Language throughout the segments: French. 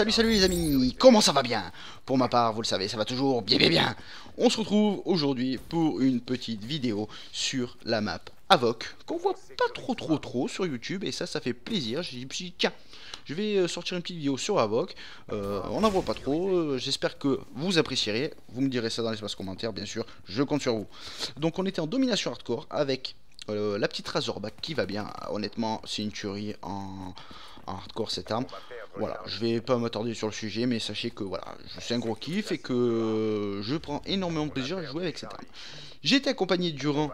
Salut salut les amis, comment ça va bien? Pour ma part, vous le savez, ça va toujours bien bien bien. On se retrouve aujourd'hui pour une petite vidéo sur la map Avoc, qu'on voit pas trop trop trop sur YouTube, et ça, ça fait plaisir. J'ai dit, tiens, je vais euh, sortir une petite vidéo sur Avoc, euh, on n'en voit pas trop, euh, j'espère que vous apprécierez, vous me direz ça dans l'espace commentaire, bien sûr, je compte sur vous. Donc on était en domination hardcore avec la petite Razorback qui va bien, honnêtement, c'est une tuerie en hardcore cette arme. Voilà, je vais pas m'attarder sur le sujet, mais sachez que voilà, suis un gros kiff et que je prends énormément de plaisir à jouer avec cette arme. J'ai été accompagné durant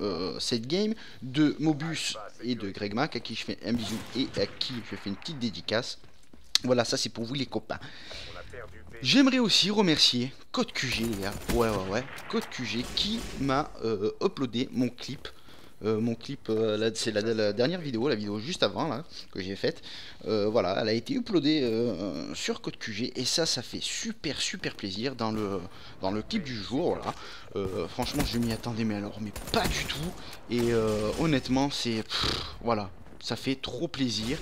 euh, cette game de Mobus et de Greg Mac, à qui je fais un bisou et à qui je fais une petite dédicace. Voilà, ça c'est pour vous les copains. J'aimerais aussi remercier Code QG, les gars. Ouais, ouais, ouais. Code QG qui m'a euh, uploadé mon clip euh, mon clip, euh, c'est la, dernière vidéo, la vidéo juste avant là, que j'ai faite. Euh, voilà, elle a été uploadée sur Code QG et ça, ça fait super super plaisir dans le, dans le clip du jour. Voilà. franchement, je m'y attendais, mais alors, mais pas du tout. Et honnêtement, c'est. Voilà, ça fait trop plaisir.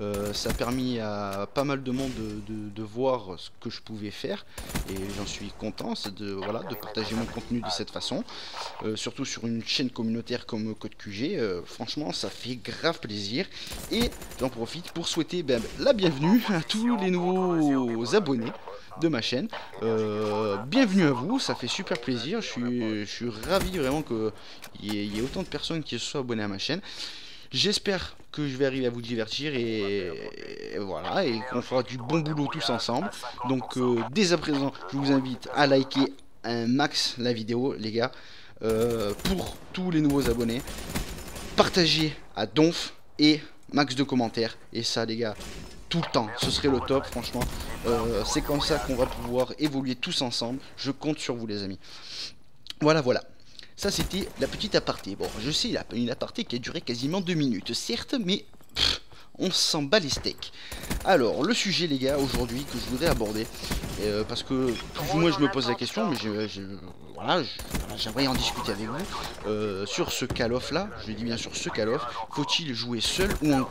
Euh, ça a permis à pas mal de monde de, voir ce que je pouvais faire et j'en suis content de, voilà, de partager mon contenu de cette façon euh, surtout sur une chaîne communautaire comme Code QG euh, franchement ça fait grave plaisir et j'en profite pour souhaiter ben, la bienvenue à tous les nouveaux abonnés de ma chaîne. bienvenue à vous, ça fait super plaisir. Je suis, je suis ravi vraiment qu'il y, y, ait autant de personnes qui se soient abonnées à ma chaîne. J'espère que je vais arriver à vous divertir et, voilà, et qu'on fera du bon boulot tous ensemble. Donc euh, dès à présent, je vous invite à liker un max la vidéo, les gars, euh, pour tous les nouveaux abonnés. Partagez à donf et max de commentaires. Et ça, les gars, tout le temps, ce serait le top, franchement. Euh, c'est comme ça qu'on va pouvoir évoluer tous ensemble. Je compte sur vous, les amis. Voilà, voilà. Ça, c'était la petite aparté. Bon, je sais, une aparté qui a duré quasiment deux minutes, certes, mais on s'en bat les steaks. Alors, le sujet, les gars, aujourd'hui, que je voudrais aborder, euh, parce que plus ou moins je me pose la question, mais je, voilà, j'aimerais en discuter avec vous. Euh, sur ce call-off là, je dis bien sur ce call-off, faut-il jouer seul ou en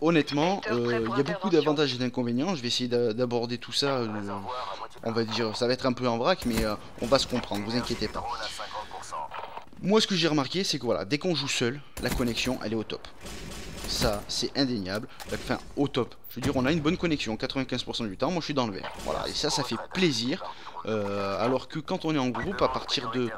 honnêtement, euh, il y a beaucoup d'avantages et d'inconvénients. Je vais essayer d'aborder tout ça. Euh, on va dire, ça va être un peu en vrac, mais euh, on va se comprendre, vous inquiétez pas. Moi, ce que j'ai remarqué, c'est que voilà, dès qu'on joue seul, la connexion, elle est au top. Ça, c'est indéniable. Enfin, au top. Je veux dire, on a une bonne connexion, 95% du temps. Moi, je suis dans le vert. Voilà, et ça, ça fait plaisir. alors que quand on est en groupe, à partir de...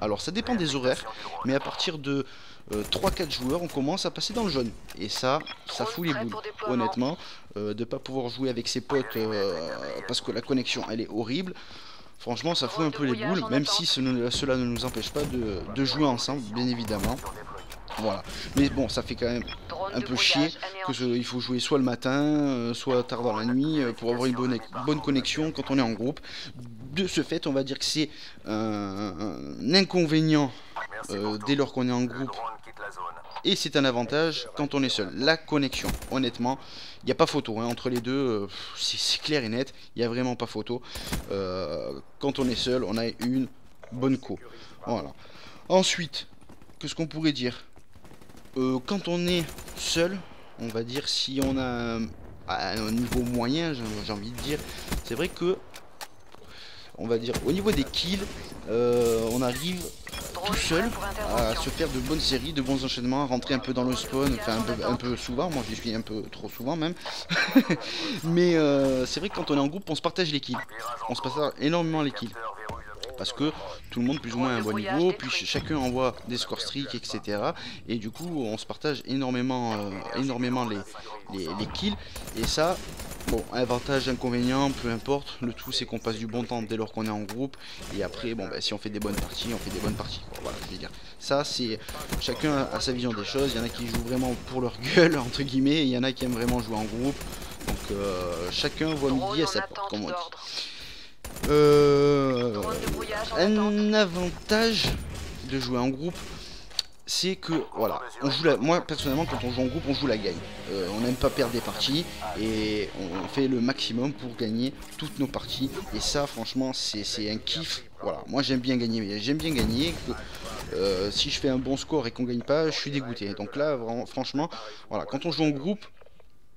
Alors, ça dépend des horaires, mais à partir de 3-4 euh, joueurs, on commence à passer dans le jaune. Et ça, ça fout les boules, honnêtement. Euh, de pas pouvoir jouer avec ses potes euh, parce que la connexion, elle est horrible. Franchement, ça fout un peu les boules, même si cela ne nous empêche pas de, jouer ensemble, bien évidemment. Voilà. Mais bon, ça fait quand même un peu chier que il faut jouer soit le matin, soit tard dans la nuit pour avoir une bonne, bonne connexion quand on est en groupe. De ce fait, on va dire que c'est un, inconvénient dès lors qu'on est en groupe et c'est un avantage quand on est seul. La connexion, honnêtement, il n'y a pas photo. Hein. Entre les deux, euh, c'est clair et net. Il n'y a vraiment pas photo. Euh, quand on est seul, on a une bonne co. Voilà. Ensuite, qu'est-ce qu'on pourrait dire? Euh, Quand on est seul, on va dire si on a un niveau moyen, j'ai envie de dire, c'est vrai que on va dire au niveau des kills, on arrive tout seul à se faire de bonnes séries, de bons enchaînements, à rentrer un peu dans le spawn, enfin un peu, souvent, moi j'y suis un peu trop souvent même. Mais euh, c'est vrai que quand on est en groupe, on se partage les kills. On se partage énormément les kills. Parce que tout le monde plus ou moins a un bon niveau, puis chacun envoie des score streaks, etc. Et du coup, on se partage énormément, euh, énormément les, les, les kills. Et ça, Bon, avantage, inconvénient, peu importe. Le tout, c'est qu'on passe du bon temps dès lors qu'on est en groupe. Et après, bon, bah, si on fait des bonnes parties, on fait des bonnes parties. Voilà, je veux dire. Ça, c'est chacun a sa vision des choses. Il y en a qui jouent vraiment pour leur gueule, entre guillemets. il y en a qui aiment vraiment jouer en groupe. Donc, euh, chacun voit midi à sa porte, comme on dit. Euh, un avantage de jouer en groupe, c'est que voilà, on joue la, moi personnellement quand on joue en groupe on joue la gagne. Euh, on n'aime pas perdre des parties et on, fait le maximum pour gagner toutes nos parties. Et ça franchement c'est un kiff. Voilà, moi j'aime bien gagner, j'aime bien gagner. Euh, si je fais un bon score et qu'on gagne pas, je suis dégoûté. Donc là vraiment, franchement, voilà, quand on joue en groupe,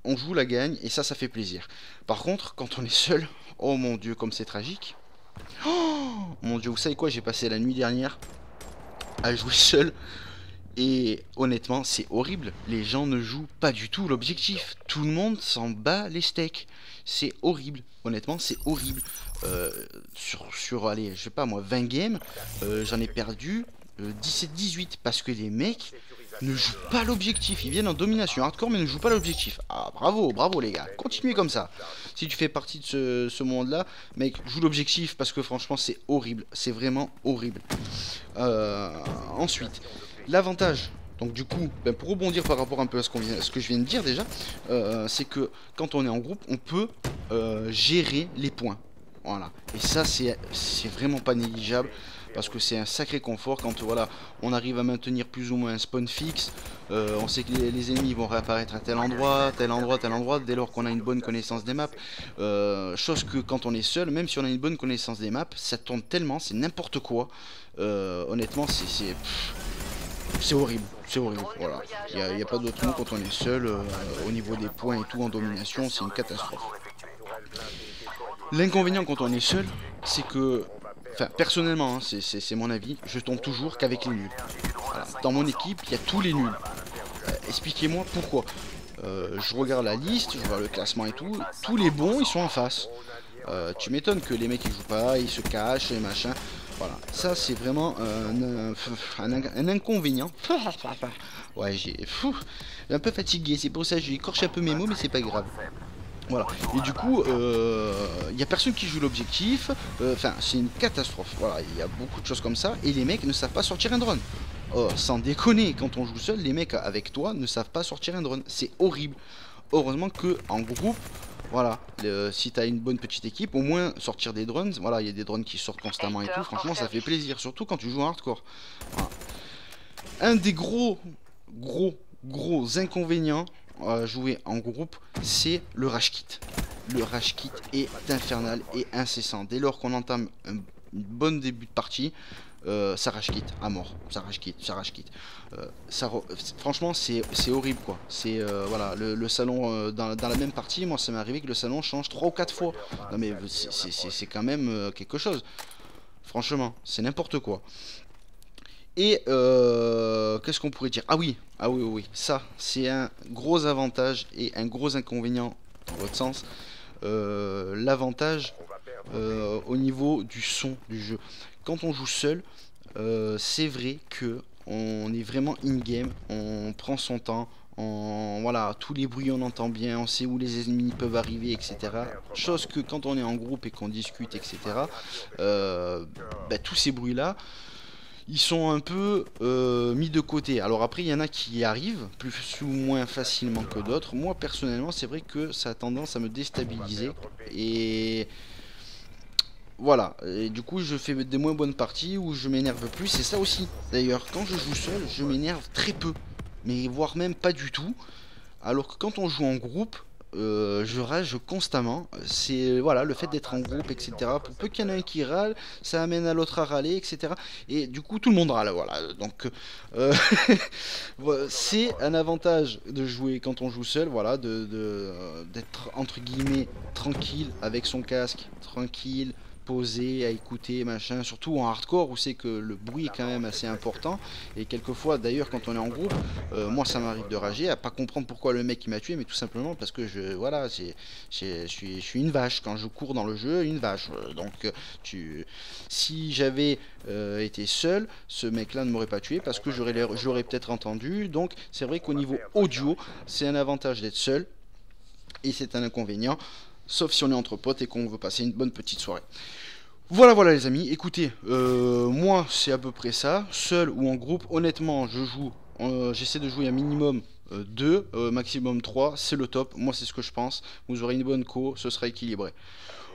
on joue la gagne et ça, ça fait plaisir. Par contre, quand on est seul, oh mon dieu, comme c'est tragique. Oh mon dieu, vous savez quoi, j'ai passé la nuit dernière à jouer seul. Et honnêtement, c'est horrible. Les gens ne jouent pas du tout l'objectif. Tout le monde s'en bat les steaks. C'est horrible. Honnêtement, c'est horrible. Euh, sur, sur, allez, je sais pas moi, 20 games, euh, j'en ai perdu 17-18 euh, parce que les mecs ne jouent pas l'objectif. Ils viennent en domination hardcore mais ne jouent pas l'objectif. Ah bravo, bravo les gars. Continuez comme ça. Si tu fais partie de ce, monde-là, mec, joue l'objectif parce que franchement c'est horrible. C'est vraiment horrible. Euh, ensuite, l'avantage. Donc du coup, ben, pour rebondir par rapport un peu à ce, ce que je viens de dire déjà, euh, c'est que quand on est en groupe, on peut euh, gérer les points. Voilà. Et ça, c'est vraiment pas négligeable parce que c'est un sacré confort quand voilà, on arrive à maintenir plus ou moins un spawn fixe. Euh, on sait que les, ennemis vont réapparaître à tel endroit, tel endroit, tel endroit, dès lors qu'on a une bonne connaissance des maps. Euh, chose que quand on est seul, même si on a une bonne connaissance des maps, ça tourne tellement, c'est n'importe quoi. Euh, honnêtement, c'est horrible, c'est horrible, voilà. Il n'y a, pas d'autre mot quand on est seul, au niveau des points et tout en domination, c'est une catastrophe. L'inconvénient quand on est seul, c'est que Enfin, personnellement, hein, c'est mon avis, je tombe toujours qu'avec les nuls. Dans mon équipe, il y a tous les nuls. Euh, expliquez-moi pourquoi. Euh, je regarde la liste, je vois le classement et tout. Tous les bons, ils sont en face. Euh, tu m'étonnes que les mecs ils jouent pas, ils se cachent et machin. Voilà, ça c'est vraiment un, inconvénient. ouais, j'ai un peu fatigué, c'est pour ça que j'ai écorché un peu mes mots, mais c'est pas grave. Voilà. Et du coup, il euh, n'y a personne qui joue l'objectif. Euh, enfin, c'est une catastrophe. Voilà, il y a beaucoup de choses comme ça. Et les mecs ne savent pas sortir un drone. Oh, sans déconner, quand on joue seul, les mecs avec toi ne savent pas sortir un drone. C'est horrible. Heureusement que en groupe, voilà, si tu as une bonne petite équipe, au moins sortir des drones. Voilà, il y a des drones qui sortent constamment et tout. Franchement, ça fait plaisir. Surtout quand tu joues en hardcore. Un des gros, gros, gros inconvénients jouer en groupe, c'est le rage kit. Le rage kit est infernal et incessant. Dès lors qu'on entame un bon début de partie, euh, ça rage kit à mort. Ça rage kit, ça rage kit. Euh, ça franchement, c'est horrible quoi. C'est euh, voilà, le, salon dans, dans, la même partie, moi ça m'est arrivé que le salon change 3 ou 4 fois. Non mais c'est quand même quelque chose. Franchement, c'est n'importe quoi. Et euh, qu'est-ce qu'on pourrait dire? Ah oui, ah oui, oui, ça, c'est un gros avantage et un gros inconvénient dans votre sens. Euh, l'avantage euh, au niveau du son du jeu. Quand on joue seul, c'est vrai que on est vraiment in-game, on prend son temps, on, voilà, tous les bruits on entend bien, on sait où les ennemis peuvent arriver, etc. Chose que quand on est en groupe et qu'on discute, etc., bah, tous ces bruits-là, ils sont un peu euh, mis de côté. Alors après, il y en a qui y arrivent plus ou moins facilement que d'autres. Moi, personnellement, c'est vrai que ça a tendance à me déstabiliser. Et voilà. Et du coup, je fais des moins bonnes parties où je m'énerve plus. C'est ça aussi. D'ailleurs, quand je joue seul, je m'énerve très peu. Mais voire même pas du tout. Alors que quand on joue en groupe, euh, je rage constamment. C'est voilà le fait d'être en groupe, etc. Pour peu qu'il y en ait un qui râle, ça amène à l'autre à râler, etc. Et du coup, tout le monde râle. Voilà. Donc, euh, c'est un avantage de jouer quand on joue seul. Voilà, de d'être entre guillemets tranquille avec son casque, tranquille à écouter, machin, surtout en hardcore où c'est que le bruit est quand même assez important. Et quelquefois, d'ailleurs, quand on est en groupe, euh, moi ça m'arrive de rager, à pas comprendre pourquoi le mec il m'a tué, mais tout simplement parce que je, voilà, je suis, une vache. Quand je cours dans le jeu, une vache. Donc, tu, si j'avais euh, été seul, ce mec-là ne m'aurait pas tué parce que j'aurais peut-être entendu. Donc, c'est vrai qu'au niveau audio, c'est un avantage d'être seul et c'est un inconvénient sauf si on est entre potes et qu'on veut passer une bonne petite soirée. Voilà, voilà les amis, écoutez, euh, moi c'est à peu près ça, seul ou en groupe, honnêtement je joue, euh, j'essaie de jouer un minimum 2, euh, maximum 3, c'est le top, moi c'est ce que je pense, vous aurez une bonne co, ce sera équilibré.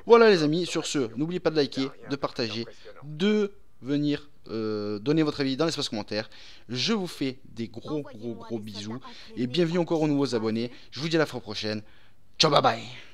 Voilà les amis, sur ce, n'oubliez pas de liker, de partager, de venir donner votre avis dans l'espace commentaire. Je vous fais des gros gros gros bisous et bienvenue encore aux nouveaux abonnés. Je vous dis à la fois prochaine. Ciao bye bye